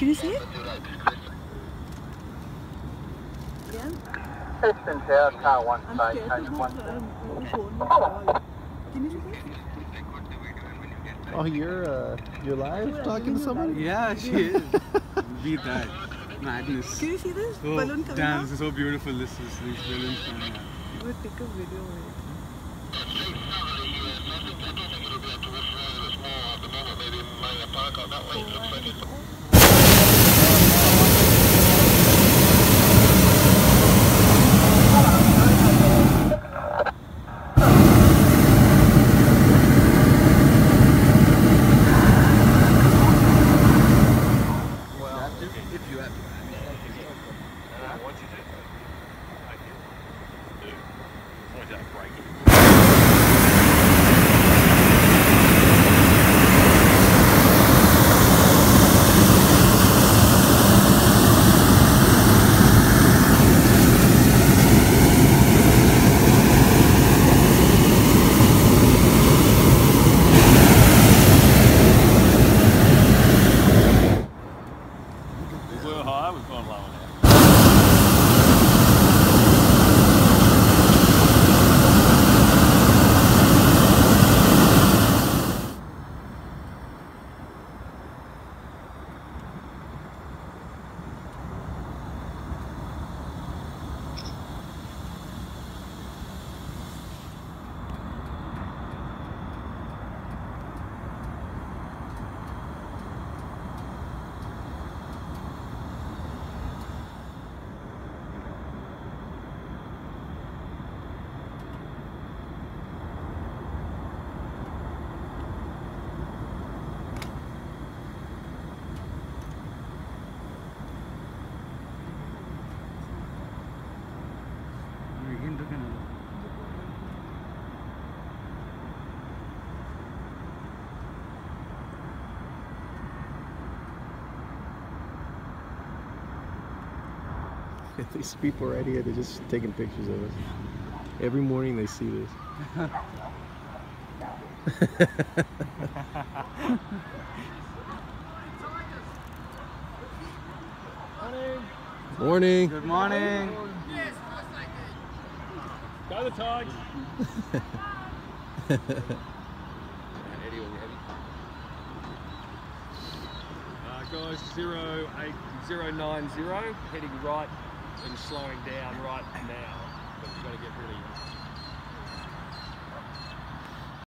Can you see it? Yeah. Houston Tower, car one I'm side, scared to page move one. the um. Can you see this? Oh, you're uh, you're live talking to somebody? Yeah, she is. Beat that. Madness. Can you see this Oh, balloon coming damn, out? this is so beautiful. This is these balloons coming out. We'll take a video of it. Well, high, we've gone lower now. These people right here, they're just taking pictures of us. Every morning they see this. Morning. Good morning. Go the Tigers! Uh, guys, zero eight zero nine zero, heading right and slowing down right now. But we've got to get really